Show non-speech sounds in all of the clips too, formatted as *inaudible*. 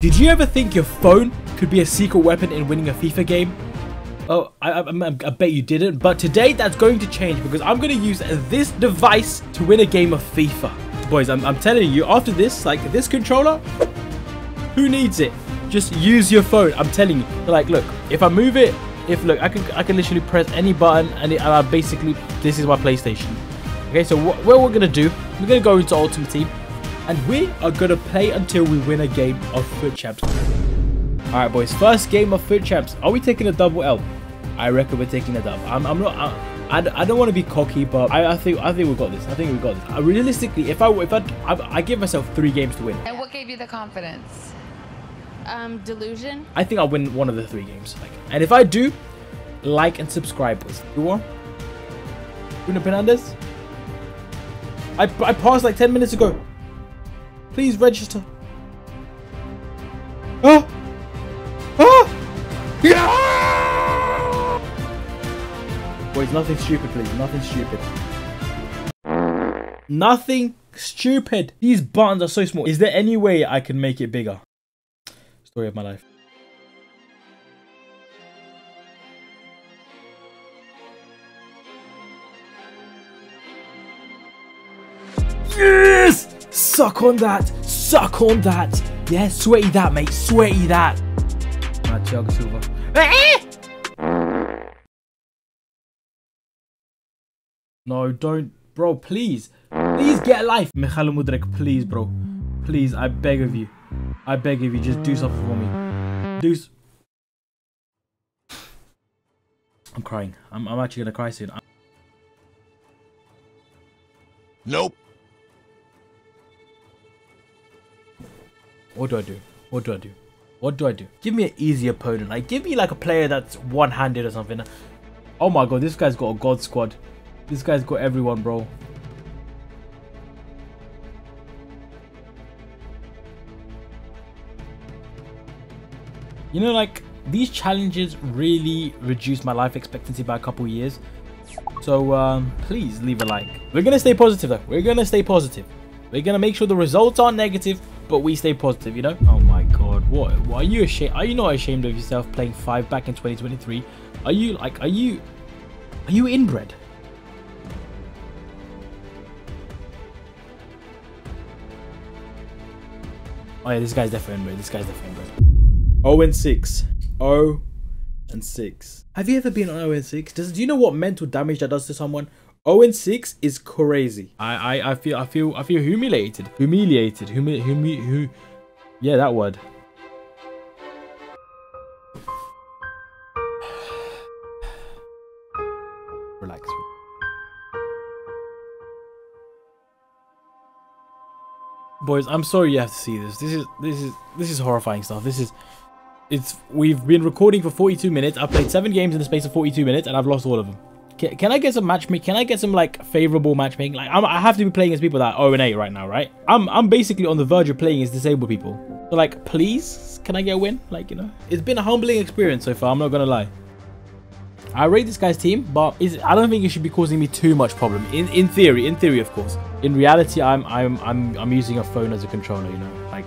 Did you ever think your phone could be a secret weapon in winning a FIFA game? Oh, I, I, I, bet you didn't. But today that's going to change because I'm going to use this device to win a game of FIFA. Boys, I'm, I'm telling you, after this, like this controller, who needs it? Just use your phone. I'm telling you. Like, look, if I move it, if look, I can I can literally press any button and, it, and I basically this is my PlayStation. Okay, so what, what we're gonna do? We're gonna go into Ultimate Team, and we are gonna play until we win a game of FUT Champs. All right, boys. First game of FUT Champs. Are we taking a double L? I reckon we're taking a dub. I'm, I'm not. I, I, I don't want to be cocky, but I, I think I think we got this. I think we got this. Uh, realistically, if I if I, I I give myself three games to win. And what gave you the confidence? Um, delusion. I think I'll win one of the three games. Like, and if I do, like and subscribe, please. You are? Bruno Fernandes. I I paused like ten minutes ago. Please register. Oh! Oh! Yeah! Boys, nothing stupid, please. Nothing stupid. Nothing stupid. These buttons are so small. Is there any way I can make it bigger? Story of my life. Suck on that. Suck on that. Yeah, sweaty that, mate. Sweaty that. Thiago *laughs* Silva. No, don't. Bro, please. Please get a life. Mikhail Mudryk, please, bro. Please, I beg of you. I beg of you, just do something for me. Do I'm crying. I'm, I'm actually gonna cry soon. I'm nope. What do I do? What do I do? What do I do? Give me an easy opponent. Like, give me like a player that's one-handed or something. Oh my god, this guy's got a god squad. This guy's got everyone, bro. You know, like, these challenges really reduce my life expectancy by a couple years. So, um, please leave a like. We're to stay positive, though. We're to stay positive. We're to make sure the results aren't negative, but we stay positive, you know? Oh my god, what? what? Are you ashamed? Are you not ashamed of yourself playing 5 back in 2023? Are you, like, are you... Are you inbred? Oh yeah, this guy's definitely inbred. This guy's definitely inbred. 0 and 6. 0 and 6. Have you ever been on 0 and 6? Does do you know what mental damage that does to someone? 0 and 6 is crazy. I I, I feel I feel I feel humiliated. Humiliated. Humi humi hu Yeah, that word. Relax. boys i'm sorry you have to see this this is this is this is horrifying stuff this is it's we've been recording for 42 minutes i've played seven games in the space of 42 minutes and i've lost all of them can, can i get some matchmaking can i get some like favorable matchmaking like I'm, i have to be playing as people that are 0 and 8 right now right i'm i'm basically on the verge of playing as disabled people so like please can i get a win like you know it's been a humbling experience so far i'm not gonna lie I rate this guy's team, but I don't think it should be causing me too much problem. In in theory, in theory, of course. In reality, I'm I'm I'm I'm using a phone as a controller. You know, like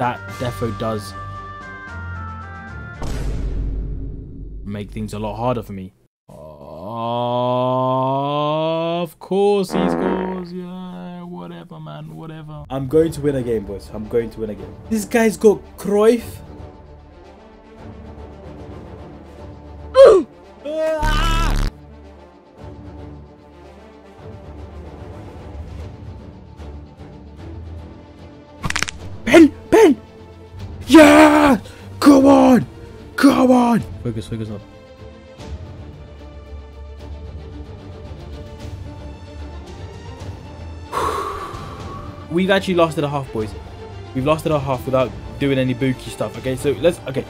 that defo does make things a lot harder for me. Of course, he scores. Yeah, whatever, man, whatever. I'm going to win a game, boys. I'm going to win a game. This guy's got Cruyff. *gasps* Ben! Ben! Yeah! Come on! Come on! Focus, focus up. We've actually lost at a half, boys. We've lost at a half without doing any bookie stuff, okay? So let's... Okay.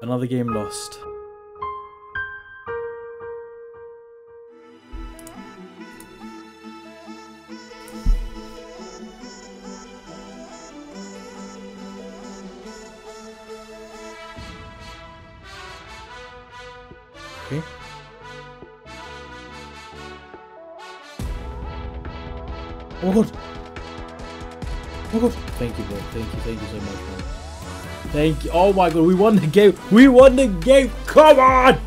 Another game lost. Okay. Oh god. Oh god. Thank you, bro. Thank you. Thank you so much, bro. Thank you. Oh my god, we won the game. We won the game. Come on.